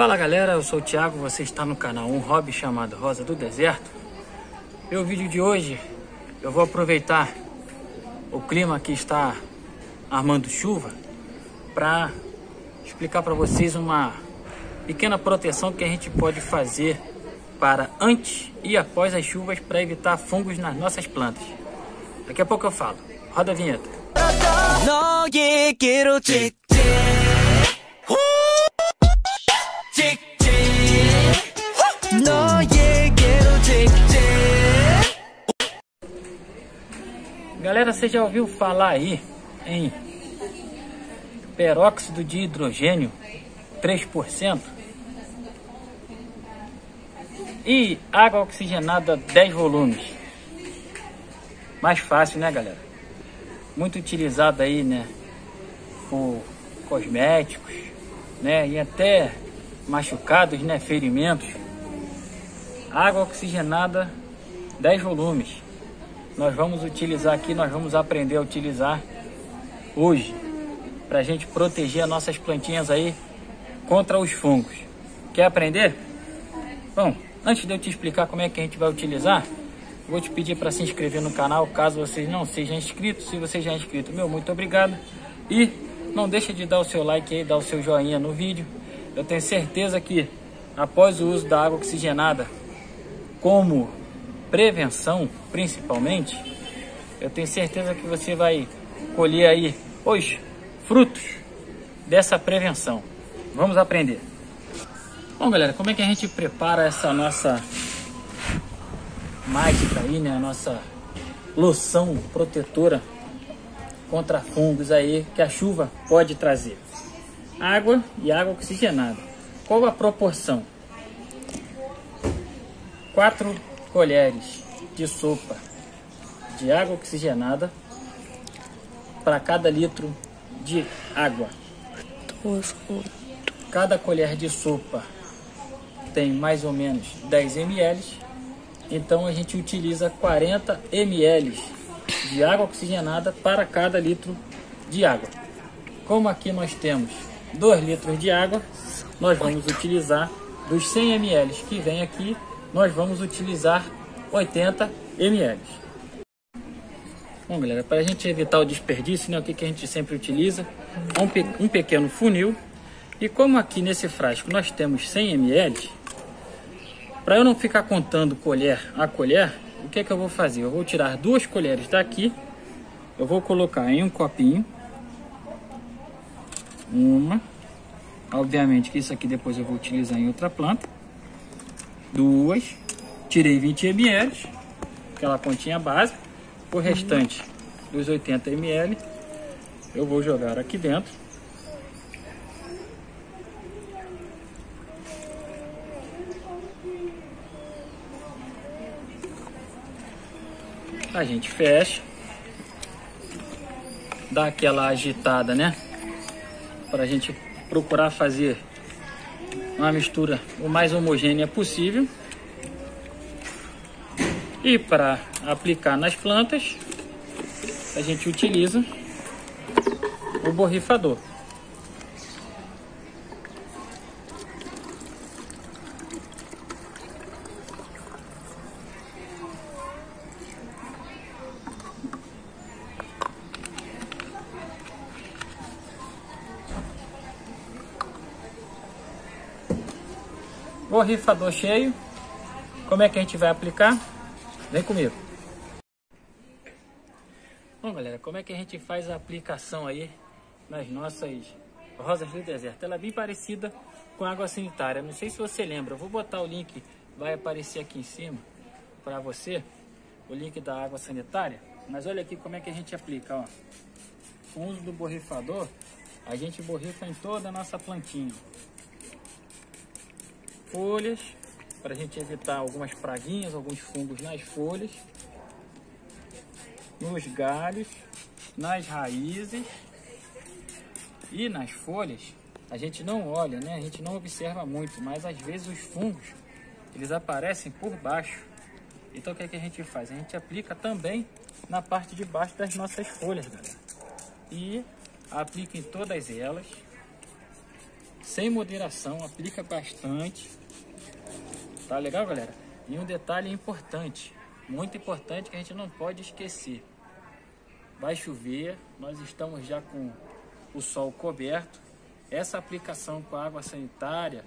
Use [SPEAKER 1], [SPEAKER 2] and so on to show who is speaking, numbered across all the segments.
[SPEAKER 1] Fala galera, eu sou o Thiago, você está no canal Um Hobby chamado Rosa do Deserto. O vídeo de hoje eu vou aproveitar o clima que está armando chuva para explicar para vocês uma pequena proteção que a gente pode fazer para antes e após as chuvas para evitar fungos nas nossas plantas. Daqui a pouco eu falo. Roda a vinheta. Galera, você já ouviu falar aí em peróxido de hidrogênio 3% e água oxigenada 10 volumes? Mais fácil, né, galera? Muito utilizado aí, né, por cosméticos, né, e até machucados, né, ferimentos. Água oxigenada 10 volumes nós vamos utilizar aqui, nós vamos aprender a utilizar hoje para a gente proteger as nossas plantinhas aí contra os fungos. Quer aprender? Bom, antes de eu te explicar como é que a gente vai utilizar, vou te pedir para se inscrever no canal, caso vocês não sejam inscritos. Se você já é inscrito, meu muito obrigado. E não deixe de dar o seu like aí, dar o seu joinha no vídeo. Eu tenho certeza que após o uso da água oxigenada como prevenção, principalmente, eu tenho certeza que você vai colher aí os frutos dessa prevenção. Vamos aprender. Bom, galera, como é que a gente prepara essa nossa mágica aí, né? A nossa loção protetora contra fungos aí que a chuva pode trazer. Água e água oxigenada. Qual a proporção? 4 colheres de sopa de água oxigenada para cada litro de água. Cada colher de sopa tem mais ou menos 10 ml, então a gente utiliza 40 ml de água oxigenada para cada litro de água. Como aqui nós temos 2 litros de água, nós vamos utilizar dos 100 ml que vem aqui, nós vamos utilizar 80 ml. Bom, galera, para a gente evitar o desperdício, né, o que, que a gente sempre utiliza? Um, pe um pequeno funil. E como aqui nesse frasco nós temos 100 ml, para eu não ficar contando colher a colher, o que que eu vou fazer? Eu vou tirar duas colheres daqui, eu vou colocar em um copinho, uma, obviamente que isso aqui depois eu vou utilizar em outra planta, duas, Tirei 20 ml, aquela continha básica. O restante dos 80 ml eu vou jogar aqui dentro. A gente fecha, dá aquela agitada, né? Para a gente procurar fazer uma mistura o mais homogênea possível. E para aplicar nas plantas, a gente utiliza o borrifador. Borrifador cheio. Como é que a gente vai aplicar? Vem comigo. Bom, galera, como é que a gente faz a aplicação aí nas nossas rosas do deserto? Ela é bem parecida com água sanitária. Não sei se você lembra, eu vou botar o link, vai aparecer aqui em cima para você, o link da água sanitária. Mas olha aqui como é que a gente aplica, ó. Com o uso do borrifador, a gente borrifa em toda a nossa plantinha. Folhas, para a gente evitar algumas praguinhas, alguns fungos nas folhas, nos galhos, nas raízes e nas folhas. A gente não olha, né? A gente não observa muito, mas às vezes os fungos eles aparecem por baixo. Então o que, é que a gente faz? A gente aplica também na parte de baixo das nossas folhas, galera. E aplica em todas elas, sem moderação, aplica bastante. Tá legal, galera? E um detalhe importante, muito importante que a gente não pode esquecer. Vai chover, nós estamos já com o sol coberto. Essa aplicação com a água sanitária,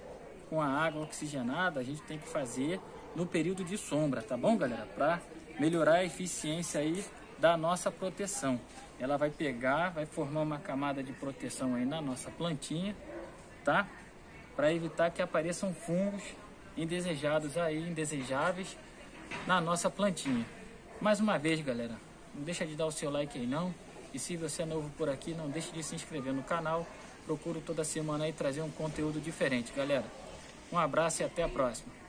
[SPEAKER 1] com a água oxigenada, a gente tem que fazer no período de sombra, tá bom, galera? Para melhorar a eficiência aí da nossa proteção. Ela vai pegar, vai formar uma camada de proteção aí na nossa plantinha, tá? Para evitar que apareçam fungos indesejados aí, indesejáveis na nossa plantinha. Mais uma vez, galera, não deixa de dar o seu like aí não. E se você é novo por aqui, não deixe de se inscrever no canal. Procuro toda semana aí trazer um conteúdo diferente, galera. Um abraço e até a próxima.